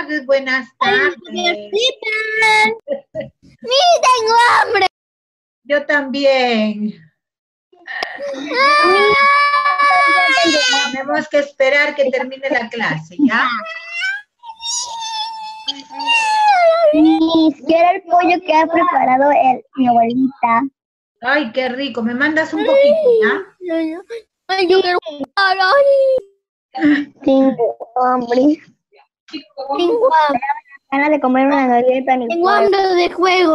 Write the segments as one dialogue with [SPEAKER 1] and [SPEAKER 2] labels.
[SPEAKER 1] tardes, buenas tardes.
[SPEAKER 2] tengo hambre.
[SPEAKER 1] Yo también. Tenemos que esperar que termine la clase, ¿ya?
[SPEAKER 2] Quiero el pollo que ha preparado el, mi abuelita.
[SPEAKER 1] Ay, qué rico. Me mandas un poquito, ¿ya?
[SPEAKER 2] Ay, yo quiero Tengo hambre. Tengo ganas de comer una galleta. Tengo hambre de juego.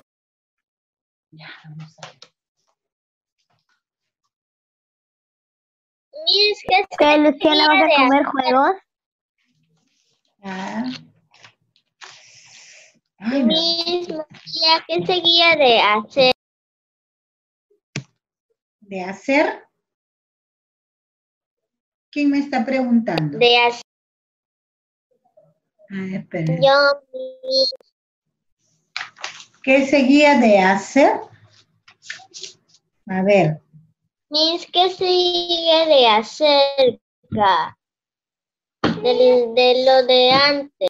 [SPEAKER 1] Ya, vamos a ver.
[SPEAKER 2] Miss, ¿qué, Luciana, vas a comer juegos?
[SPEAKER 1] Ah. Ay, no.
[SPEAKER 2] Miss, María, ¿qué seguía de hacer?
[SPEAKER 1] ¿De hacer? ¿Quién me está preguntando?
[SPEAKER 2] De hacer.
[SPEAKER 1] A ver, espera.
[SPEAKER 2] Yo.
[SPEAKER 1] ¿Qué seguía de hacer? A ver.
[SPEAKER 2] Miss, ¿qué sigue de acerca de, de lo de antes?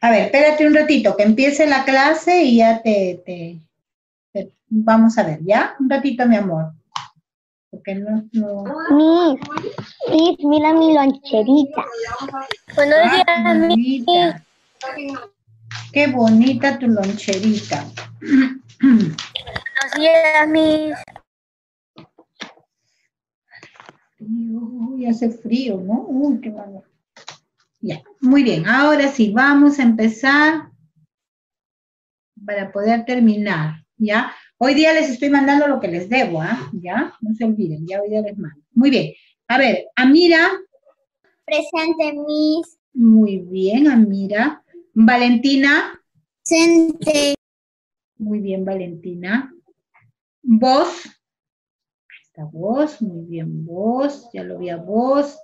[SPEAKER 1] A ver, espérate un ratito, que empiece la clase y ya te, te, te- vamos a ver, ¿ya? Un ratito, mi amor. Porque no, no.
[SPEAKER 2] Miss, Miss, mira mi loncherita. Buenos
[SPEAKER 1] Ah, qué bonita. Qué bonita tu loncherita.
[SPEAKER 2] Buenos días, Miss.
[SPEAKER 1] Uy, hace frío, ¿no? Uy, qué malo. Ya, muy bien. Ahora sí, vamos a empezar para poder terminar, ¿ya? Hoy día les estoy mandando lo que les debo, ¿ah? ¿Ya? No se olviden, ya hoy día les mando. Muy bien. A ver, Amira,
[SPEAKER 2] Presente, Miss.
[SPEAKER 1] muy bien, Amira. Valentina,
[SPEAKER 2] Presente.
[SPEAKER 1] muy bien, Valentina. Vos, ahí está vos, muy bien, vos, ya lo vi a vos.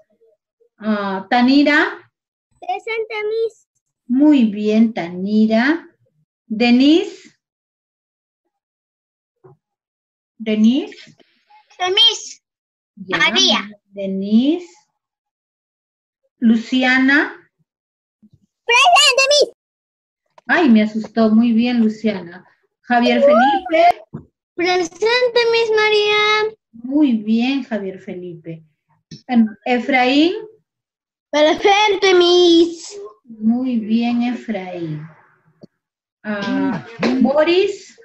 [SPEAKER 1] Ah, Tanira,
[SPEAKER 2] Presente, Miss.
[SPEAKER 1] Muy bien, Tanira. Denise. Denise. Ya.
[SPEAKER 2] María.
[SPEAKER 1] Denise. Luciana.
[SPEAKER 2] Presente, Miss.
[SPEAKER 1] Ay, me asustó. Muy bien, Luciana. Javier Felipe.
[SPEAKER 2] Presente, Miss María.
[SPEAKER 1] Muy bien, Javier Felipe. Efraín.
[SPEAKER 2] Presente, Miss.
[SPEAKER 1] Muy bien, Efraín. Ah, Boris.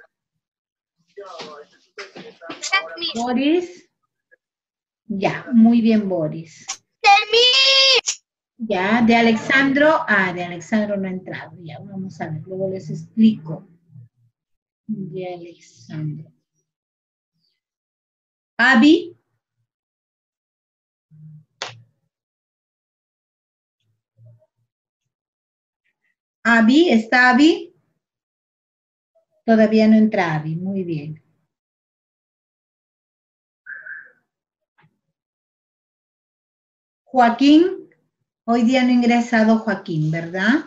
[SPEAKER 1] Boris. Ya, muy bien, Boris. Ya, de Alexandro, ah, de Alexandro no ha entrado, ya, vamos a ver, luego les explico. De Alexandro. Abby. Abby, ¿está Abby? Todavía no entra Abby, muy bien. Joaquín, hoy día no ha ingresado Joaquín, ¿verdad?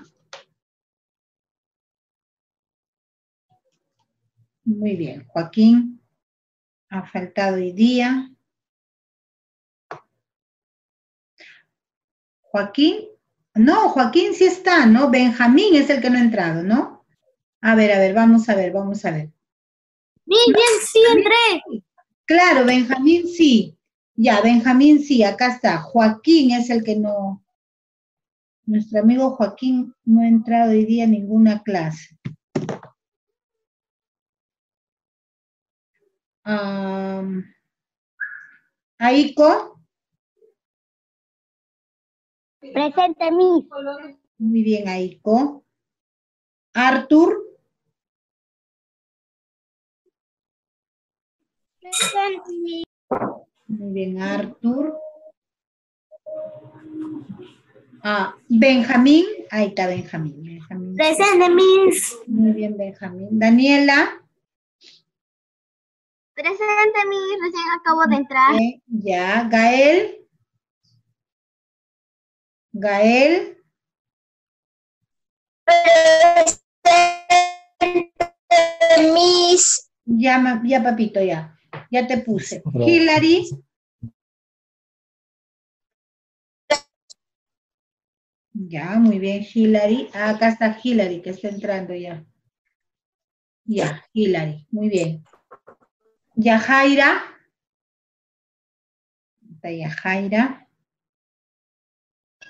[SPEAKER 1] Muy bien, Joaquín ha faltado hoy día. Joaquín, no, Joaquín sí está, ¿no? Benjamín es el que no ha entrado, ¿no? A ver, a ver, vamos a ver, vamos a ver.
[SPEAKER 2] Miss, bien, sí entré.
[SPEAKER 1] Claro, Benjamín sí. Ya, Benjamín sí, acá está. Joaquín es el que no. Nuestro amigo Joaquín no ha entrado hoy día a ninguna clase. Am, Aiko,
[SPEAKER 2] Presente, Miss.
[SPEAKER 1] muy bien, Aiko. Arthur,
[SPEAKER 2] Presente.
[SPEAKER 1] Muy bien, Arthur. Ah, Benjamín, ahí está Benjamín. Benjamín.
[SPEAKER 2] Presente, Miss.
[SPEAKER 1] Muy bien, Benjamín. Daniela.
[SPEAKER 2] Presente, Miss. Recién acabo de entrar.
[SPEAKER 1] Ya, Gael. Gael.
[SPEAKER 2] Presente, Miss.
[SPEAKER 1] Ya, ya, papito, ya. Ya te puse.
[SPEAKER 3] Bravo.
[SPEAKER 1] Hillary. Ya, muy bien, Hilary. Ah, acá está Hilary, que está entrando ya. Ya, Hilary, muy bien. Yajaira. Está Yajaira.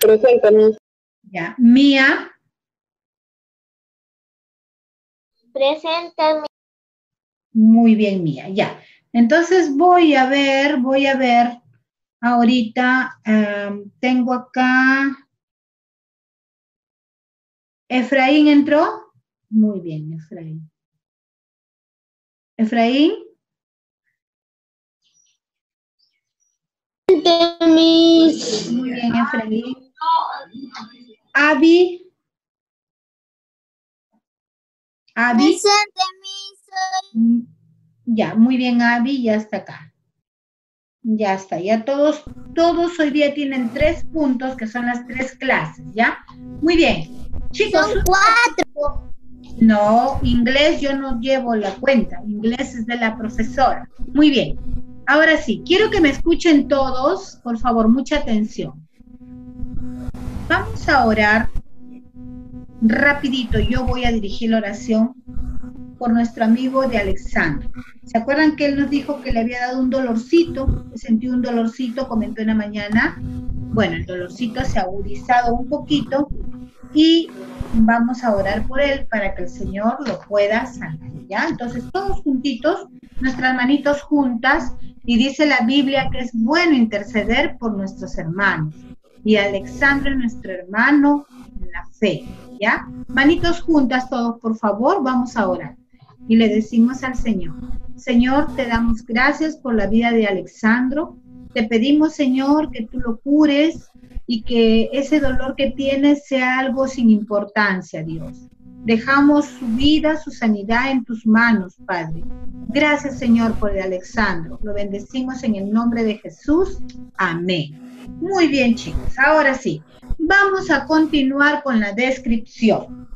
[SPEAKER 2] Presente, Miss.
[SPEAKER 1] Ya, Mía.
[SPEAKER 2] Presente.
[SPEAKER 1] Muy bien, Mía, ya. Entonces voy a ver, voy a ver, ahorita tengo acá, Efraín entró, muy bien, Efraín. Efraín, muy bien, Efraín. Avi, Avi,
[SPEAKER 2] Presente.
[SPEAKER 1] Ya, muy bien, Abby, ya está acá. Ya está, ya todos, todos hoy día tienen tres puntos, que son las tres clases, ¿ya? Muy bien. Chicos,
[SPEAKER 2] Son cuatro.
[SPEAKER 1] no, inglés yo no llevo la cuenta, inglés es de la profesora. Muy bien. Ahora sí, quiero que me escuchen todos, por favor, mucha atención. Vamos a orar rapidito, yo voy a dirigir la oración por nuestro amigo de Alexandro. ¿Se acuerdan que él nos dijo que le había dado un dolorcito? Sentió un dolorcito, comentó en la mañana. Bueno, el dolorcito se ha agudizado un poquito y vamos a orar por él para que el Señor lo pueda sanar, ¿ya? Entonces, todos juntitos, nuestras manitos juntas, y dice la Biblia que es bueno interceder por nuestros hermanos. Y Alexandro es nuestro hermano en la fe, ¿ya? Manitos juntas todos, por favor, vamos a orar. Y le decimos al Señor, Señor, te damos gracias por la vida de Alexandro. Te pedimos, Señor, que tú lo cures y que ese dolor que tiene sea algo sin importancia, Dios. Dejamos su vida, su sanidad en tus manos, Padre. Gracias, Señor, por el Alexandro. Lo bendecimos en el nombre de Jesús. Amén. Muy bien, chicos. Ahora sí, vamos a continuar con la descripción.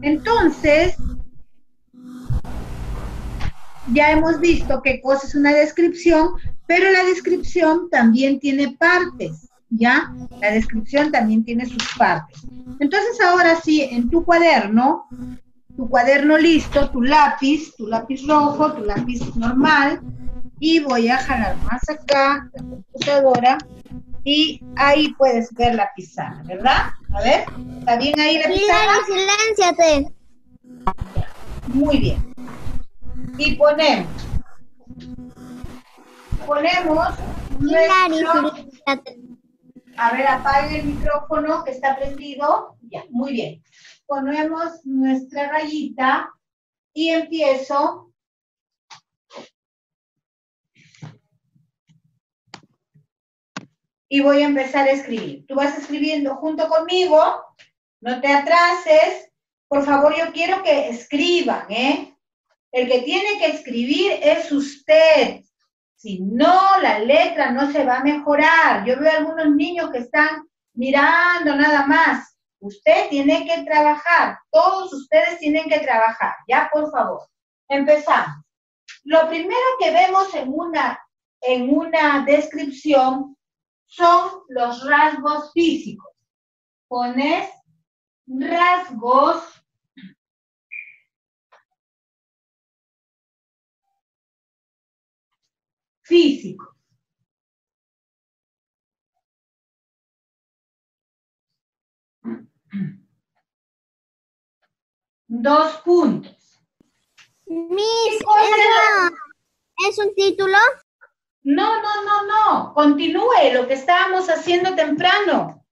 [SPEAKER 1] Entonces, ya hemos visto qué cosa es una descripción, pero la descripción también tiene partes, ¿ya? La descripción también tiene sus partes. Entonces, ahora sí, en tu cuaderno, tu cuaderno listo, tu lápiz, tu lápiz rojo, tu lápiz normal, y voy a jalar más acá la computadora, y ahí puedes ver la pizarra, ¿verdad? A ver, ¿está bien ahí la pizarra?
[SPEAKER 2] silénciate.
[SPEAKER 1] Muy bien. Y ponemos, ponemos a ver, apague el micrófono que está prendido. Ya, muy bien. Ponemos nuestra rayita y empiezo. Y voy a empezar a escribir. Tú vas escribiendo junto conmigo, no te atrases. Por favor, yo quiero que escriban, ¿eh? El que tiene que escribir es usted. Si no, la letra no se va a mejorar. Yo veo algunos niños que están mirando nada más. Usted tiene que trabajar. Todos ustedes tienen que trabajar. Ya, por favor. Empezamos. Lo primero que vemos en una, en una descripción son los rasgos físicos. Pones rasgos físicos. Dos puntos.
[SPEAKER 2] Miss,
[SPEAKER 1] ¿Qué cosa
[SPEAKER 2] ¿eso es un título?
[SPEAKER 1] No, no, no, no. Continúe lo que estábamos haciendo temprano.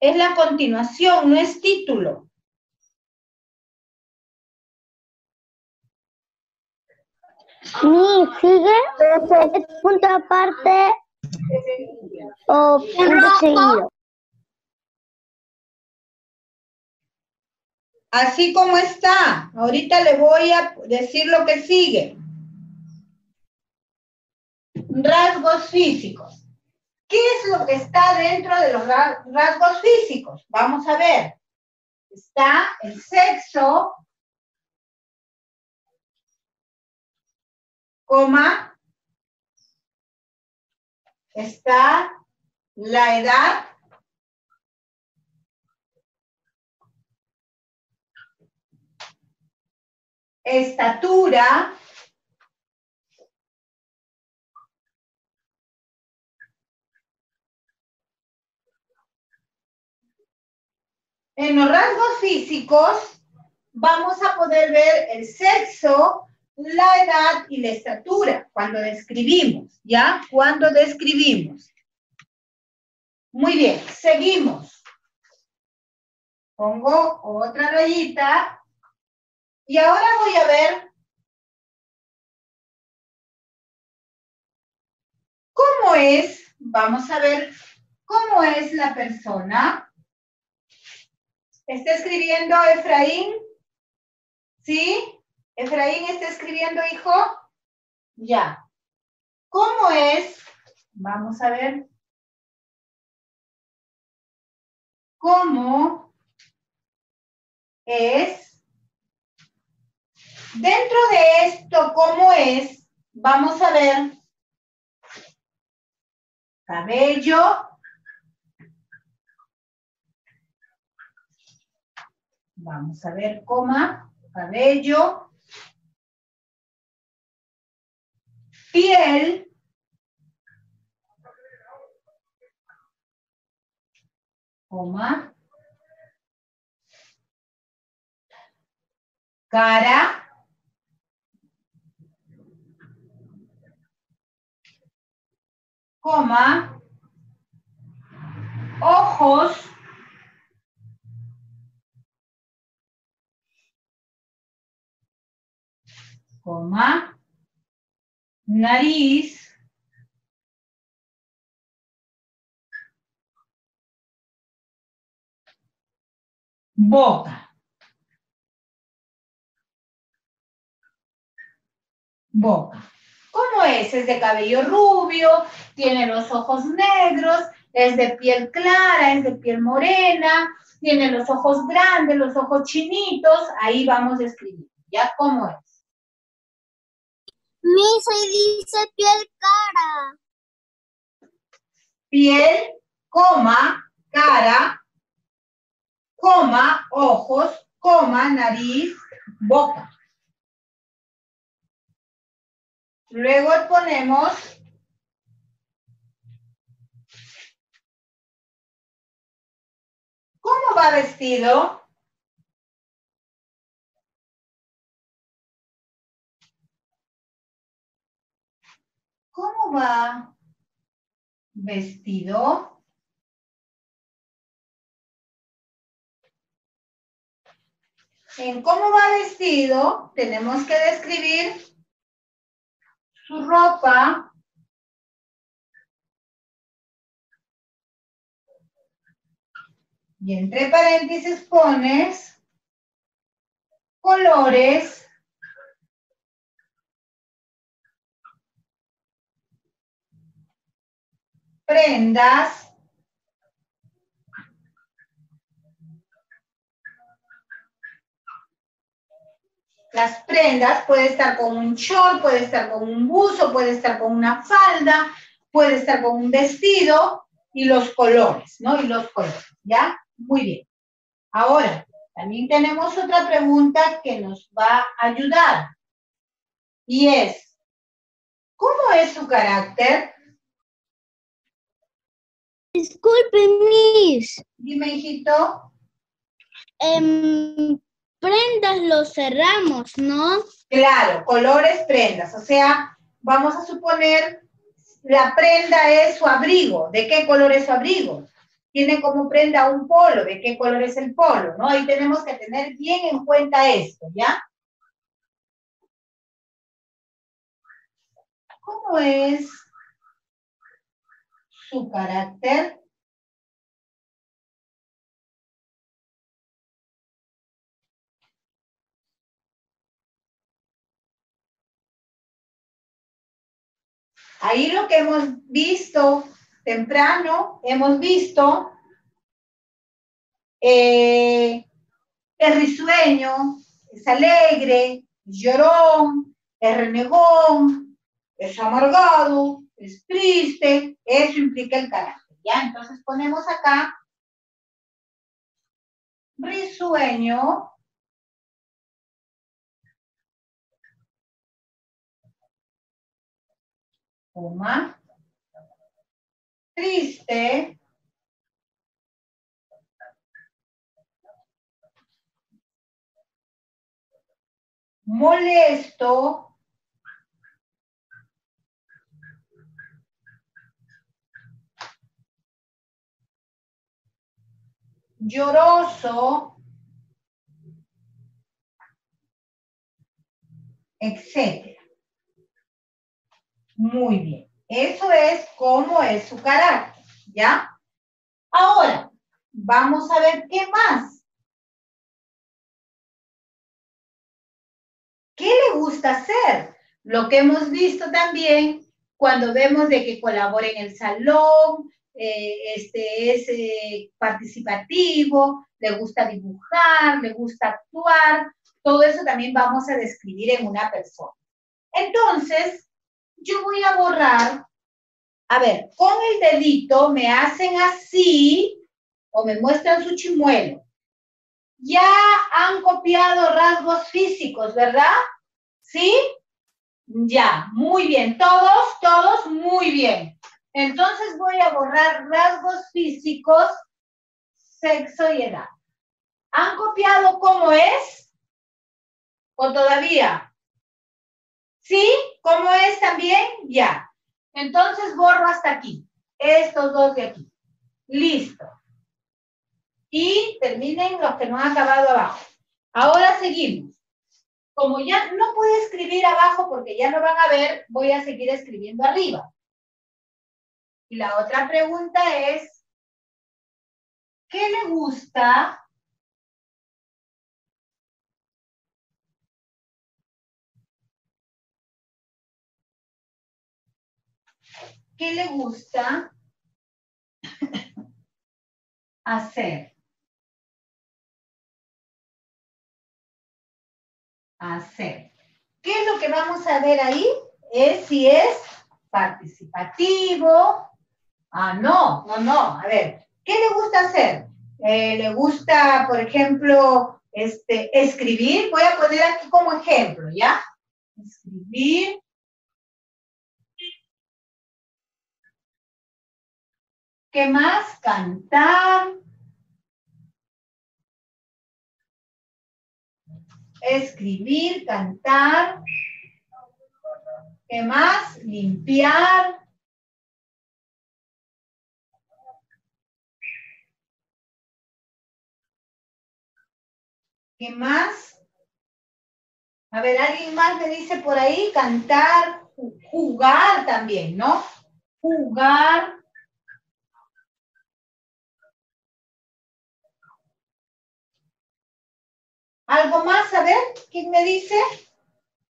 [SPEAKER 1] Es la continuación, no es título.
[SPEAKER 2] Miss, sigue. ¿Es punto aparte o punto seguido?
[SPEAKER 1] Así como está. Ahorita le voy a decir lo que sigue. Rasgos físicos. ¿Qué es lo que está dentro de los ra- rasgos físicos? Vamos a ver. Está el sexo, coma, está la edad estatura En los rasgos físicos vamos a poder ver el sexo, la edad y la estatura cuando describimos, ¿ya? Cuando describimos. Muy bien, seguimos. Pongo otra rayita y ahora voy a ver cómo es, vamos a ver cómo es la persona ¿Está escribiendo Efraín? ¿Sí? ¿Efraín está escribiendo, hijo? Ya. ¿Cómo es? Vamos a ver. ¿Cómo es? Dentro de esto, ¿cómo es? Vamos a ver. Cabello, Vamos a ver, coma, cabello, piel, coma, cara, coma, ojos, coma, nariz, boca. Boca. ¿Cómo es? Es de cabello rubio, tiene los ojos negros, es de piel clara, es de piel morena, tiene los ojos grandes, los ojos chinitos, ahí vamos a escribir. ¿Ya cómo es?
[SPEAKER 2] Misa y dice piel cara.
[SPEAKER 1] Piel, coma, cara, coma, ojos, coma, nariz, boca. Luego ponemos ¿Cómo va vestido? ¿Cómo va vestido? En cómo va vestido tenemos que describir su ropa, y entre paréntesis pones colores prendas, Las prendas puede estar con un short, puede estar con un buzo, puede estar con una falda, puede estar con un vestido y los colores, ¿no? Y los colores, ¿ya? Muy bien. Ahora, también tenemos otra pregunta que nos va a ayudar. Y es, ¿cómo es su carácter?
[SPEAKER 2] Disculpe, Miss.
[SPEAKER 1] Dime, hijito.
[SPEAKER 2] Em, prendas los cerramos, ¿no?
[SPEAKER 1] Claro, colores, prendas. O sea, vamos a suponer la prenda es su abrigo. ¿De qué color es su abrigo? Tiene como prenda un polo. ¿De qué color es el polo? ¿No? Ahí tenemos que tener bien en cuenta esto, ¿ya? ¿Cómo es su carácter. Ahí lo que hemos visto temprano, hemos visto eh, es risueño, es alegre, llorón, es renegón, es amargado, es triste, eso implica el carácter. Ya, entonces ponemos acá risueño. Coma. Triste. Molesto. Lloroso, etcétera. Muy bien. Eso es cómo es su carácter, ¿ya? Ahora, vamos a ver qué más. ¿Qué le gusta hacer? Lo que hemos visto también cuando vemos de que colabora en el salón, eh, este, es eh, participativo, le gusta dibujar, le gusta actuar, todo eso también vamos a describir en una persona. Entonces, yo voy a borrar, a ver, con el dedito me hacen así o me muestran su chimuelo. Ya han copiado rasgos físicos, ¿verdad? ¿Sí? Ya, muy bien. Todos, todos, muy bien. Entonces voy a borrar rasgos físicos, sexo y edad. ¿Han copiado cómo es? ¿O todavía? ¿Sí? ¿Cómo es también? Ya. Entonces borro hasta aquí. Estos dos de aquí. Listo. Y terminen los que no han acabado abajo. Ahora seguimos. Como ya no puedo escribir abajo porque ya no van a ver, voy a seguir escribiendo arriba. Y la otra pregunta es, ¿qué le gusta ¿Qué le gusta hacer? Hacer. ¿Qué es lo que vamos a ver ahí? Es si es participativo, Ah, no, no, no. A ver, ¿qué le gusta hacer? Eh, ¿Le gusta, por ejemplo, este, escribir? Voy a poner aquí como ejemplo, ¿ya? Escribir. ¿Qué más? Cantar. Escribir, cantar. ¿Qué más? Limpiar. ¿Qué más? A ver, alguien más me dice por ahí, cantar, jugar también, ¿no? Jugar. ¿Algo más? A ver, ¿quién me dice?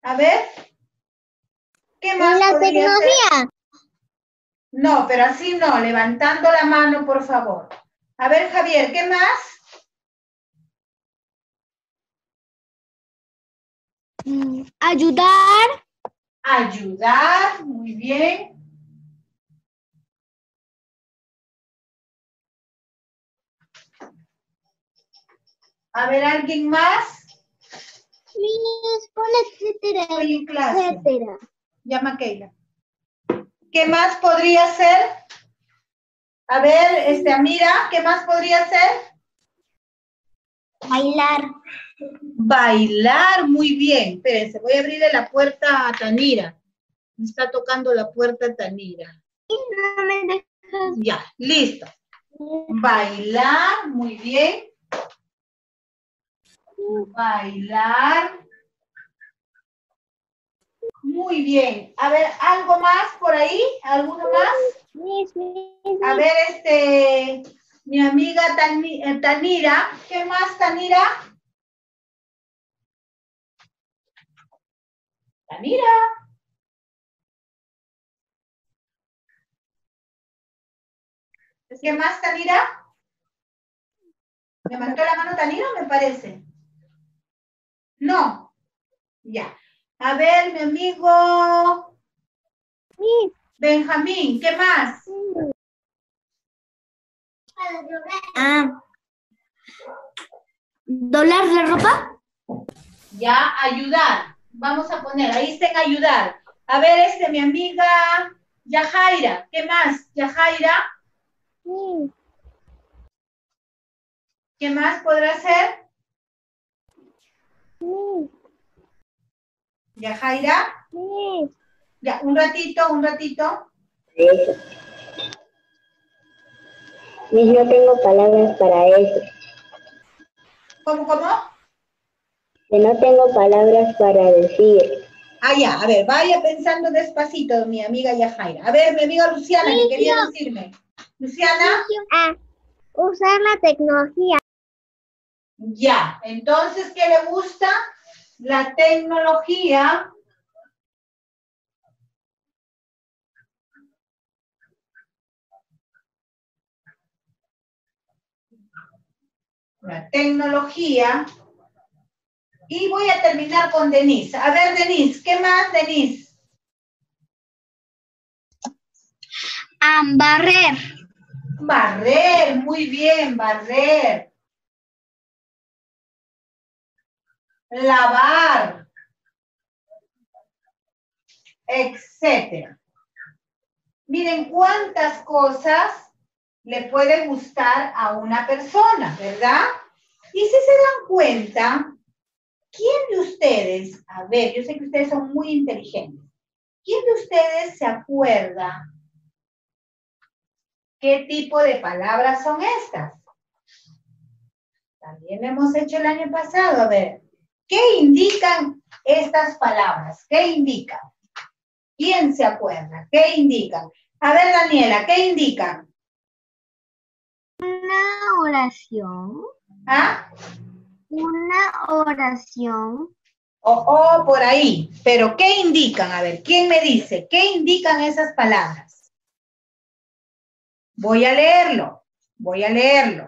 [SPEAKER 1] A ver.
[SPEAKER 2] ¿Qué más? La tecnología.
[SPEAKER 1] No, pero así no, levantando la mano, por favor. A ver, Javier, ¿qué más?
[SPEAKER 2] Ayudar.
[SPEAKER 1] Ayudar, muy bien. A ver, ¿alguien más?
[SPEAKER 2] etcétera.
[SPEAKER 1] Estoy en clase. Etcétera. Llama Keila. ¿Qué más podría ser? A ver, este, Amira, ¿qué más podría ser?
[SPEAKER 2] Bailar.
[SPEAKER 1] Bailar, muy bien. Espérense, voy a abrirle la puerta a Tanira. Me está tocando la puerta Tanira. Ya, listo. Bailar, muy bien. Bailar. Muy bien. A ver, ¿algo más por ahí? ¿Alguno más? A ver, este, mi amiga eh, Tanira. ¿Qué más, Tanira? Tanira. ¿Qué más, Tanira? ¿Levantó la mano Tanira me parece? No. Ya. A ver, mi amigo. Benjamín, ¿qué más?
[SPEAKER 2] Ah. ¿Doblar la ropa?
[SPEAKER 1] Ya, ayudar. Vamos a poner, ahí está en ayudar. A ver, este, mi amiga Yajaira, ¿qué más? Yajaira.
[SPEAKER 2] Sí.
[SPEAKER 1] ¿Qué más podrá ser?
[SPEAKER 2] Sí.
[SPEAKER 1] Yajaira.
[SPEAKER 2] Sí.
[SPEAKER 1] Ya, un ratito, un ratito.
[SPEAKER 3] Eso. Miss, no tengo palabras para eso.
[SPEAKER 1] ¿Cómo, cómo?
[SPEAKER 3] Que no tengo palabras para decir.
[SPEAKER 1] Ah, ya, a ver, vaya pensando despacito, mi amiga Yajaira. A ver, mi amiga Luciana, que quería decirme. Luciana,
[SPEAKER 2] Ah, usar la tecnología.
[SPEAKER 1] ya. Entonces, ¿qué le gusta? La tecnología. La tecnología. Y voy a terminar con Denise. A ver, Denise, ¿qué más, Denise?
[SPEAKER 2] barrer.
[SPEAKER 1] Barrer, muy bien, barrer. Lavar. Etcétera. Miren cuántas cosas le puede gustar a una persona, ¿verdad? Y si se dan cuenta, ¿quién de ustedes, a ver, yo sé que ustedes son muy inteligentes, ¿quién de ustedes se acuerda qué tipo de palabras son estas? También lo hemos hecho el año pasado, a ver, ¿qué indican estas palabras? ¿Qué indican? ¿Quién se acuerda? ¿Qué indican? A ver, Daniela, ¿qué indican?
[SPEAKER 2] Una oración.
[SPEAKER 1] ¿Ah?
[SPEAKER 2] Una oración.
[SPEAKER 1] O, o por ahí. Pero ¿qué indican? A ver, ¿quién me dice? ¿Qué indican esas palabras? Voy a leerlo. Voy a leerlo.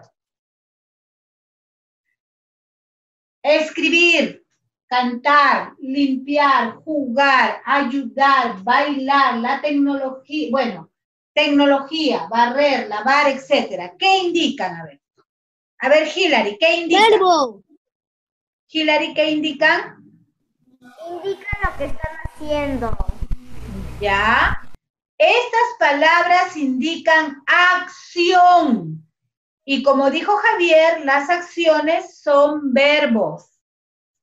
[SPEAKER 1] Escribir, cantar, limpiar, jugar, ayudar, bailar, la tecnología, bueno, tecnología, barrer, lavar, etcétera. ¿Qué indican? A ver. A ver, Hilary, ¿qué indican?
[SPEAKER 2] Verbo.
[SPEAKER 1] Hilary, ¿qué indican?
[SPEAKER 2] Indica lo que están haciendo.
[SPEAKER 1] ¿Ya? Estas palabras indican acción. Y como dijo Javier, las acciones son verbos.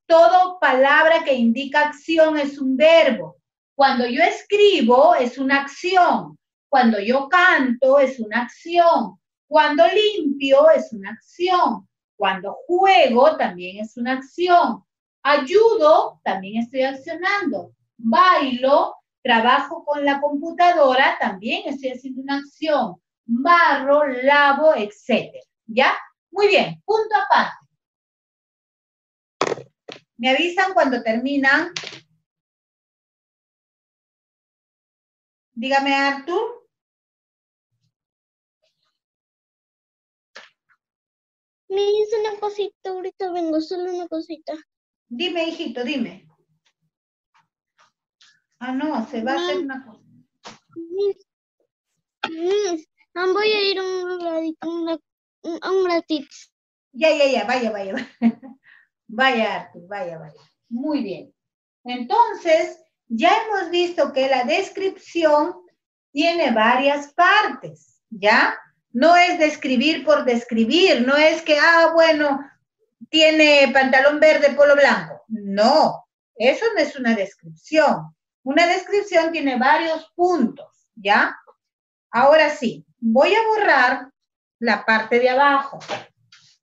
[SPEAKER 1] Todo palabra que indica acción es un verbo. Cuando yo escribo es una acción. Cuando yo canto es una acción. Cuando limpio es una acción. Cuando juego también es una acción. Ayudo, también estoy accionando. Bailo, trabajo con la computadora, también estoy haciendo una acción. Barro, lavo, etcétera. ¿Ya? Muy bien, punto aparte. Me avisan cuando terminan. Dígame, Artur.
[SPEAKER 2] Me dice una cosita, ahorita vengo, solo una cosita.
[SPEAKER 1] Dime, hijito, dime. Ah, no, se va a hacer una cosa.
[SPEAKER 2] Miss, ah, voy a ir un ratito, un- ratito.
[SPEAKER 1] Ya, ya, ya, vaya, vaya, vaya. Vaya, Artur, vaya, vaya. Muy bien. Entonces, ya hemos visto que la descripción tiene varias partes, ¿ya? No es describir por describir, no es que, ah, bueno, tiene pantalón verde, polo blanco. No, eso no es una descripción. Una descripción tiene varios puntos, ¿ya? Ahora sí, voy a borrar la parte de abajo.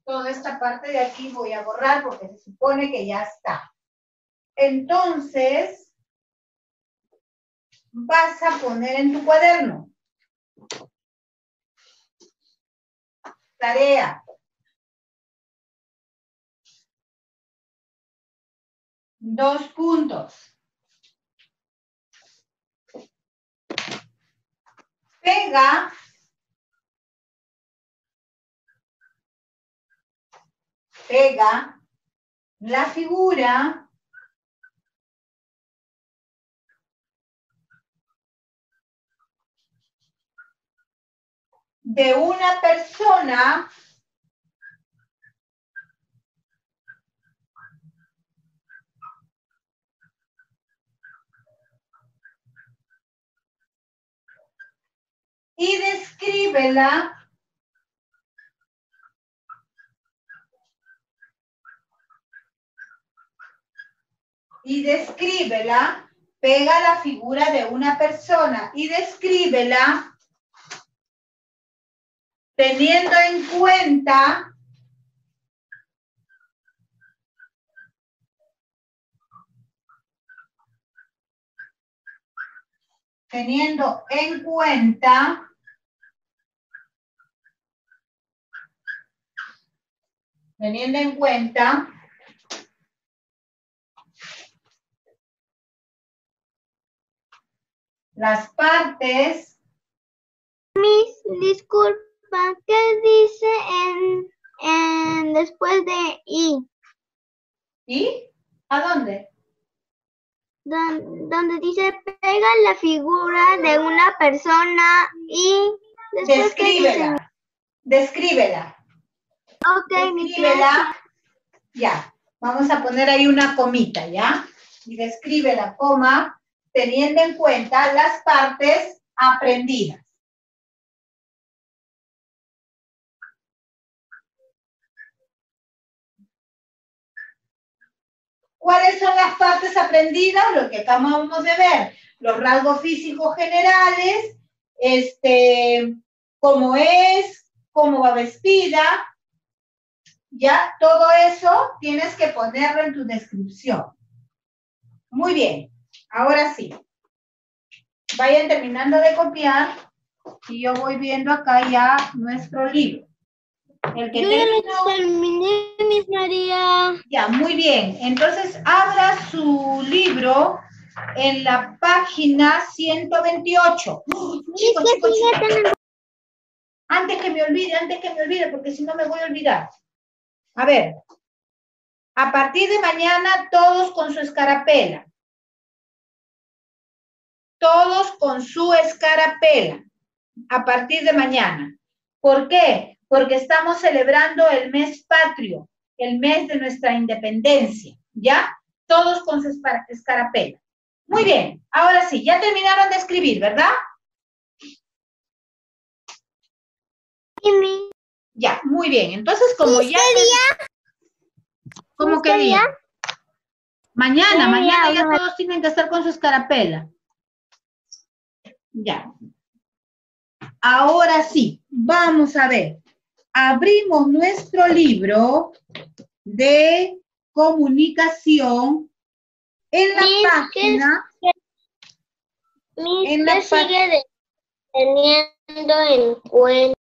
[SPEAKER 1] Toda esta parte de aquí voy a borrar porque se supone que ya está. Entonces, vas a poner en tu cuaderno. Tarea. Dos puntos. Pega pega la figura de una persona descríbela. Y descríbela. Pega la figura de una persona y descríbela teniendo en cuenta teniendo en cuenta teniendo en cuenta las partes
[SPEAKER 2] Miss, disculpa, ¿qué dice en, en después de I?
[SPEAKER 1] ¿Y? ¿A dónde?
[SPEAKER 2] Don- donde dice pega la figura de una persona y después que dice
[SPEAKER 1] Descríbela. Descríbela.
[SPEAKER 2] ok mi.
[SPEAKER 1] Descríbela. Ya. Vamos a poner ahí una comita, ¿ya? Y describe la coma teniendo en cuenta las partes aprendidas. ¿Cuáles son las partes aprendidas? Lo que acabamos de ver. Los rasgos físicos generales, este, cómo es, cómo va vestida, ya todo eso tienes que ponerlo en tu descripción. Muy bien, ahora sí. Vayan terminando de copiar y yo voy viendo acá ya nuestro libro. El que
[SPEAKER 2] Yo ya lo terminé, Miss María.
[SPEAKER 1] ya, muy bien. Entonces, abra su libro en la página 128. ¡Uh! Chicos,
[SPEAKER 2] Es que
[SPEAKER 1] chicos, chicos.
[SPEAKER 2] fíjate en el-
[SPEAKER 1] Antes que me olvide, antes que me olvide, porque si no me voy a olvidar. A ver, a partir de mañana todos con su escarapela. Todos con su escarapela. A partir de mañana. ¿Por qué? Porque estamos celebrando el mes patrio, el mes de nuestra independencia. ¿Ya? Todos con su escarapela. Muy bien, ahora sí, ya terminaron de escribir, ¿verdad?
[SPEAKER 2] Sí,
[SPEAKER 1] Ya, muy bien. Entonces, como
[SPEAKER 2] ¿Y
[SPEAKER 1] ya... te- ¿Cómo
[SPEAKER 2] ¿Y
[SPEAKER 1] qué día?
[SPEAKER 2] día?
[SPEAKER 1] Mañana,
[SPEAKER 2] ¿Qué
[SPEAKER 1] mañana
[SPEAKER 2] día?
[SPEAKER 1] ya todos tienen que estar con su escarapela. Ya. Ahora sí, vamos a ver. Abrimos nuestro libro de comunicación en la página.
[SPEAKER 2] Miss,
[SPEAKER 1] En la
[SPEAKER 2] ¿qué
[SPEAKER 1] pa-
[SPEAKER 2] sigue teniendo en cuenta?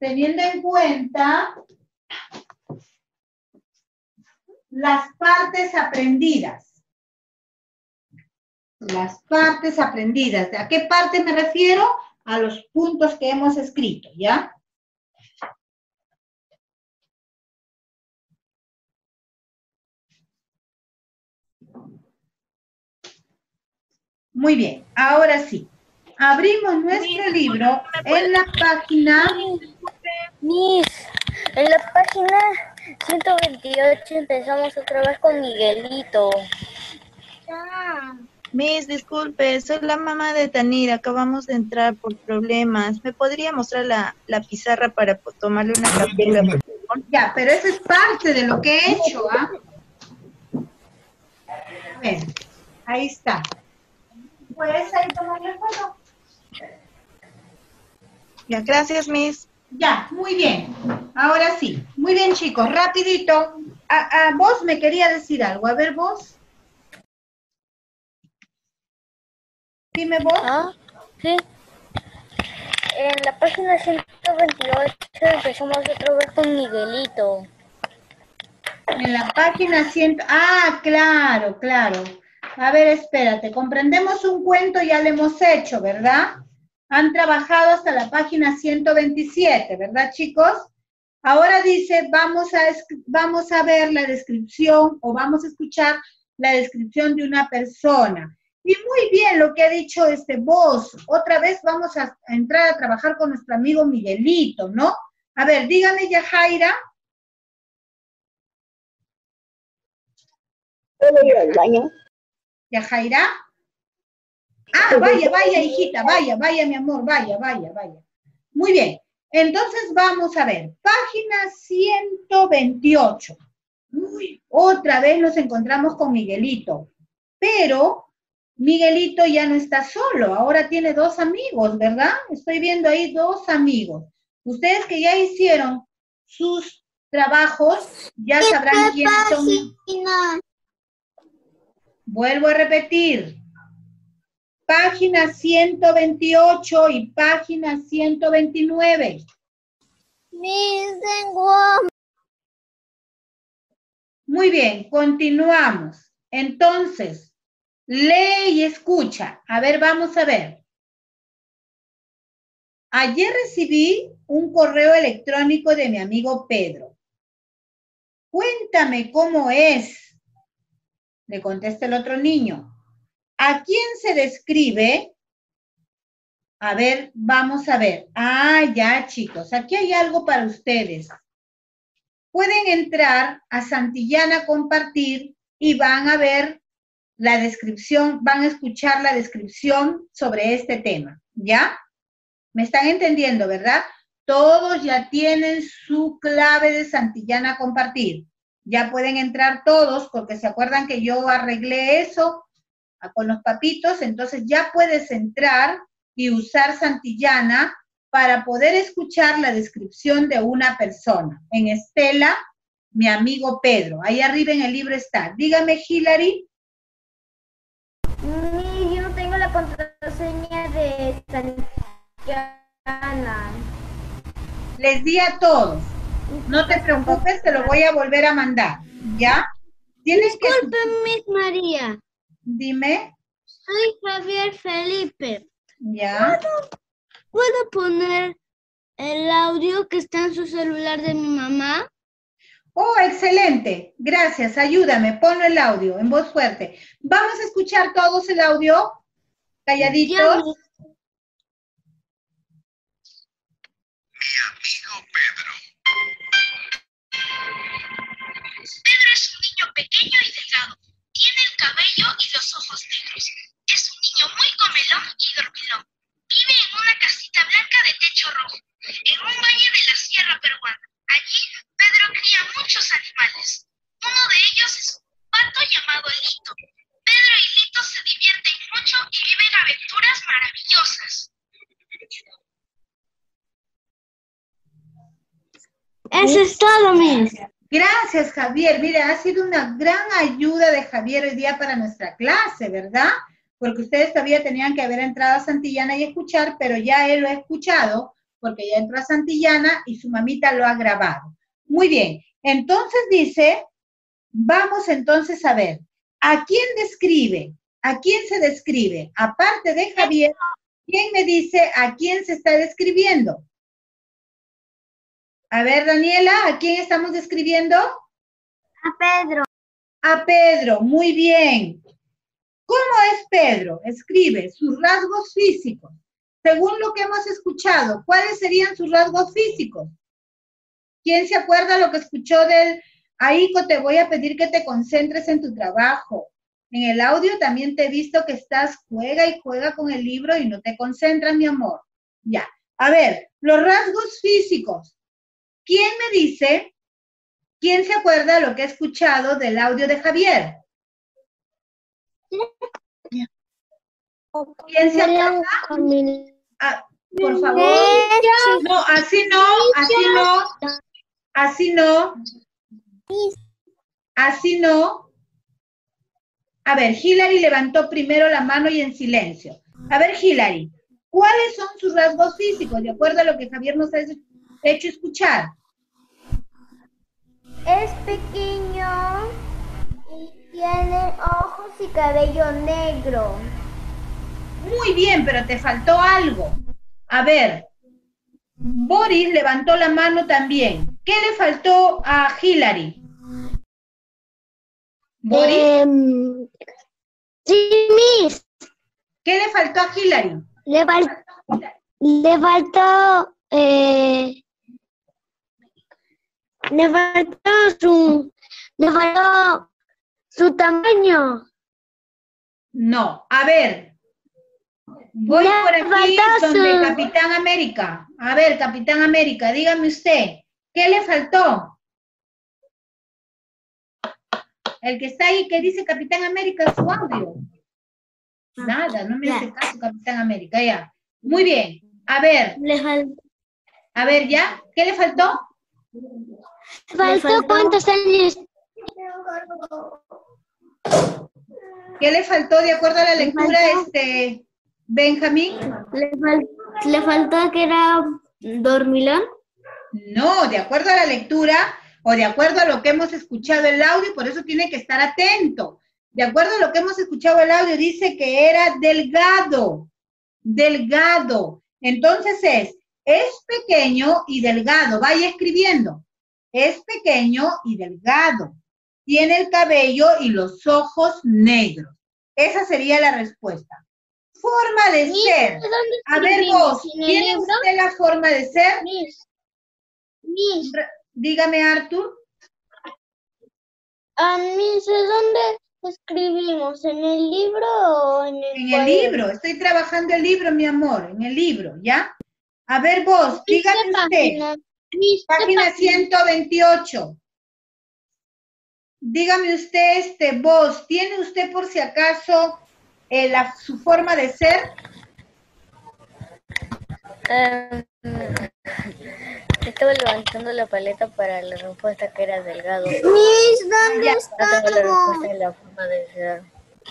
[SPEAKER 1] teniendo en cuenta las partes aprendidas. Las partes aprendidas. ¿A qué parte me refiero? A los puntos que hemos escrito, ¿ya? Muy bien, ahora sí. Abrimos nuestro libro en la página
[SPEAKER 2] Miss, en la página 128 empezamos otra vez con Miguelito.
[SPEAKER 4] Miss, disculpe, soy la mamá de Tanira. Acabamos de entrar por problemas. ¿Me podría mostrar la, la pizarra para tomarle una captura?
[SPEAKER 1] Ya, pero eso es parte de lo que he hecho, ¿ah? A ver, ahí está. ¿Puedes ahí tomarle foto?
[SPEAKER 4] Ya, gracias, Miss.
[SPEAKER 1] Ya, muy bien. Ahora sí. Muy bien, chicos, rapidito. A, a vos me quería decir algo. A ver, vos. Dime vos.
[SPEAKER 2] Ah, sí. En la página 128 empezamos otra vez con Miguelito.
[SPEAKER 1] En la página 100. Ah, claro, claro. A ver, espérate. Comprendemos un cuento, ya lo hemos hecho, ¿verdad? Han trabajado hasta la página 127, ¿verdad, chicos? Ahora dice, vamos a, vamos a ver la descripción o vamos a escuchar la descripción de una persona. Y muy bien lo que ha dicho este vos. Otra vez vamos a, entrar a trabajar con nuestro amigo Miguelito, ¿no? A ver, dígame, Yajaira.
[SPEAKER 3] ¿Puedo baño?
[SPEAKER 1] Yajaira. Ah, vaya, vaya, hijita, vaya, vaya, mi amor, vaya, vaya, vaya. Muy bien. Entonces vamos a ver, página 128. Uy, otra vez nos encontramos con Miguelito, pero Miguelito ya no está solo, ahora tiene dos amigos, ¿verdad? Estoy viendo ahí dos amigos. Ustedes que ya hicieron sus trabajos, ya sabrán quiénes son. Vuelvo a repetir, página 128 y página 129. Muy bien, continuamos. Entonces, lee y escucha. A ver, vamos a ver. Ayer recibí un correo electrónico de mi amigo Pedro. Cuéntame cómo es. Le contesta el otro niño. ¿A quién se describe? A ver, vamos a ver. Ah, ya chicos, aquí hay algo para ustedes. Pueden entrar a Santillana Compartir y van a ver la descripción, van a escuchar la descripción sobre este tema, ¿ya? ¿Me están entendiendo, verdad? Todos ya tienen su clave de Santillana Compartir. Ya pueden entrar todos porque se acuerdan que yo arreglé eso con los papitos, entonces ya puedes entrar y usar Santillana para poder escuchar la descripción de una persona. En Estela, mi amigo Pedro. Ahí arriba en el libro está. Dígame, Hilary.
[SPEAKER 2] yo no tengo la contraseña de Santillana.
[SPEAKER 1] Les di a todos. No te preocupes, te lo voy a volver a mandar. ¿Ya?
[SPEAKER 2] Tienes Disculpe, Miss María.
[SPEAKER 1] Dime.
[SPEAKER 2] Soy Javier Felipe.
[SPEAKER 1] ¿Ya?
[SPEAKER 2] ¿Puedo, poner el audio que está en su celular de mi mamá?
[SPEAKER 1] Oh, excelente. Gracias. Ayúdame. Ponlo el audio en voz fuerte. Vamos a escuchar todos el audio. Calladitos.
[SPEAKER 5] Mi amigo. Pedro pequeño y delgado tiene el cabello y los ojos negros. Es un niño muy comelón y dormilón. Vive en una casita blanca de techo rojo, en un valle de la sierra peruana. Allí, Pedro cría muchos animales. Uno de ellos es un pato llamado Lito. Pedro y Lito se divierten mucho y viven aventuras maravillosas.
[SPEAKER 2] Eso es todo, Miss.
[SPEAKER 1] Gracias, Javier. Mira, ha sido una gran ayuda de Javier hoy día para nuestra clase, ¿verdad? Porque ustedes todavía tenían que haber entrado a Santillana y escuchar, pero ya él lo ha escuchado porque ya entró a Santillana y su mamita lo ha grabado. Muy bien. Entonces dice, vamos entonces a ver, ¿a quién describe? ¿A quién se describe? Aparte de Javier, ¿quién me dice a quién se está describiendo? A ver, Daniela, ¿a quién estamos describiendo?
[SPEAKER 2] A Pedro.
[SPEAKER 1] A Pedro, muy bien. ¿Cómo es Pedro? Escribe sus rasgos físicos. Según lo que hemos escuchado, ¿cuáles serían sus rasgos físicos? ¿Quién se acuerda lo que escuchó del Aiko? Te voy a pedir que te concentres en tu trabajo. En el audio también te he visto que estás juega y juega con el libro y no te concentras, mi amor. Ya. A ver, los rasgos físicos. ¿Quién me dice? ¿Quién se acuerda lo que ha escuchado del audio de Javier? ¿Quién se acuerda? Ah, por favor. No, así no, así no. Así no. Así no. A ver, Hilary levantó primero la mano y en silencio. A ver, Hilary, ¿cuáles son sus rasgos físicos? De acuerdo a lo que Javier nos ha hecho escuchar.
[SPEAKER 2] Es pequeño y tiene ojos y cabello negro.
[SPEAKER 1] Muy bien, pero te faltó algo. A ver, Boris levantó la mano también. ¿Qué le faltó a Hillary?
[SPEAKER 2] ¿Boris? Sí, Miss.
[SPEAKER 1] ¿Qué le faltó a Hillary?
[SPEAKER 2] Le, le faltó eh, le faltó su, le faltó su tamaño.
[SPEAKER 1] No, a ver, Voy
[SPEAKER 2] Le
[SPEAKER 1] por aquí
[SPEAKER 2] faltó
[SPEAKER 1] donde
[SPEAKER 2] su-
[SPEAKER 1] Capitán América. A ver, Capitán América, dígame usted, ¿qué le faltó? El que está ahí, que dice Capitán América su audio. Nada, no me
[SPEAKER 2] Ya.
[SPEAKER 1] hace caso Capitán América, ya. Muy bien. A ver,
[SPEAKER 2] Le fal-
[SPEAKER 1] a ver, ¿ya? ¿Qué le faltó?
[SPEAKER 2] Faltó cuántos años.
[SPEAKER 1] ¿Qué le faltó de acuerdo a la
[SPEAKER 2] Le
[SPEAKER 1] lectura,
[SPEAKER 2] faltó-
[SPEAKER 1] este, Benjamín?
[SPEAKER 2] Le, fal- le faltó que era dormilón.
[SPEAKER 1] No, de acuerdo a la lectura o de acuerdo a lo que hemos escuchado el audio, por eso tiene que estar atento. De acuerdo a lo que hemos escuchado el audio, dice que era delgado, delgado. Entonces es, es pequeño y delgado. Vaya escribiendo. Es pequeño y delgado. Tiene el cabello y los ojos negros. Esa sería la respuesta. Forma de ser. A ver vos, ¿tiene usted la forma de ser?
[SPEAKER 2] Miss, Miss,
[SPEAKER 1] Dígame, Artur.
[SPEAKER 2] a Miss, ¿dónde escribimos? ¿En el libro o en el
[SPEAKER 1] En el libro, estoy trabajando el libro, mi amor, en el libro, ¿ya? A ver vos,
[SPEAKER 2] Miss, ¿qué
[SPEAKER 1] dígame usted,
[SPEAKER 2] página? Miss, ¿qué
[SPEAKER 1] página
[SPEAKER 2] página?
[SPEAKER 1] 128. Dígame usted, este, vos, ¿tiene usted por si acaso eh, la- su forma de ser?
[SPEAKER 6] Em, estaba levantando la paleta para la respuesta que era delgado.
[SPEAKER 2] Miss, ¿dónde
[SPEAKER 1] Ya,
[SPEAKER 6] No tengo la respuesta en la forma de ser.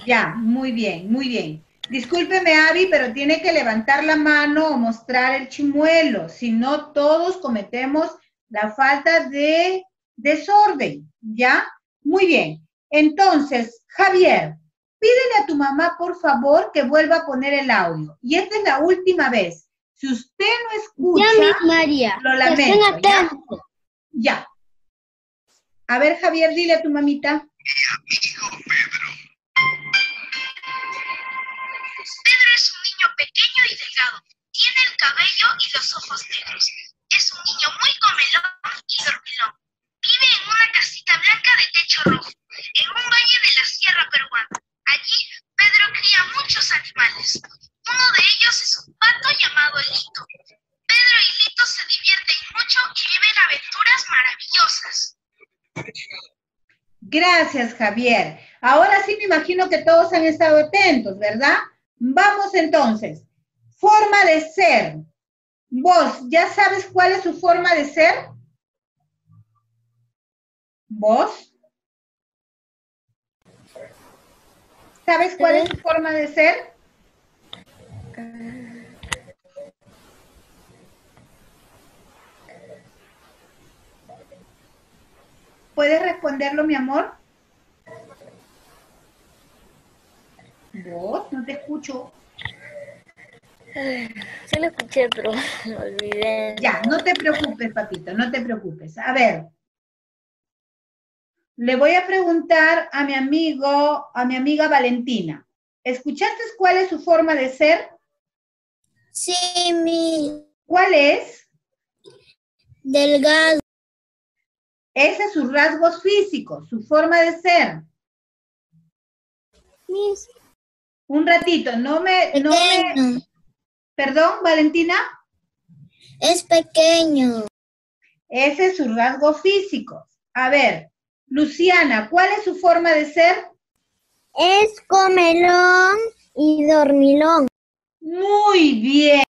[SPEAKER 1] Ya, muy bien, muy bien. Discúlpeme, Avi, pero tiene que levantar la mano o mostrar el chimuelo, si no todos cometemos la falta de desorden, ¿ya? Muy bien. Entonces, Javier, pídele a tu mamá, por favor, que vuelva a poner el audio. Y esta es la última vez. Si usted no escucha,
[SPEAKER 2] Ya, María.
[SPEAKER 1] lo lamento, ¿ya? ya. A ver, Javier, dile a tu mamita.
[SPEAKER 5] Pedro es un niño pequeño y delgado. Tiene el cabello y los ojos negros. Es un niño muy comelón y dormilón. Vive en una casita blanca de techo rojo, en un valle de la sierra peruana. Allí, Pedro cría muchos animales. Uno de ellos es un pato llamado Lito. Pedro y Lito se divierten mucho y viven aventuras maravillosas.
[SPEAKER 1] Gracias, Javier. Ahora sí me imagino que todos han estado atentos, ¿verdad? Vamos entonces. Forma de ser. Vos, ¿ya sabes cuál es su forma de ser? ¿Vos? ¿Sabes cuál es su forma de ser? ¿Puedes responderlo, mi amor? ¿Vos? No te escucho.
[SPEAKER 6] Sí lo escuché, pero me olvidé.
[SPEAKER 1] Ya, no te preocupes, papito, no te preocupes. A ver, le voy a preguntar a mi amigo, a mi amiga Valentina. ¿Escuchaste cuál es su forma de ser?
[SPEAKER 2] Sí, Miss.
[SPEAKER 1] ¿Cuál es?
[SPEAKER 2] Delgado.
[SPEAKER 1] Ese es sus rasgos físicos, su forma de ser.
[SPEAKER 2] Miss.
[SPEAKER 1] Un ratito, no me, no me, perdón, Valentina.
[SPEAKER 2] Es pequeño.
[SPEAKER 1] Ese es su rasgo físico. A ver, Luciana, ¿cuál es su forma de ser?
[SPEAKER 2] Es comelón y dormilón.
[SPEAKER 1] Muy bien.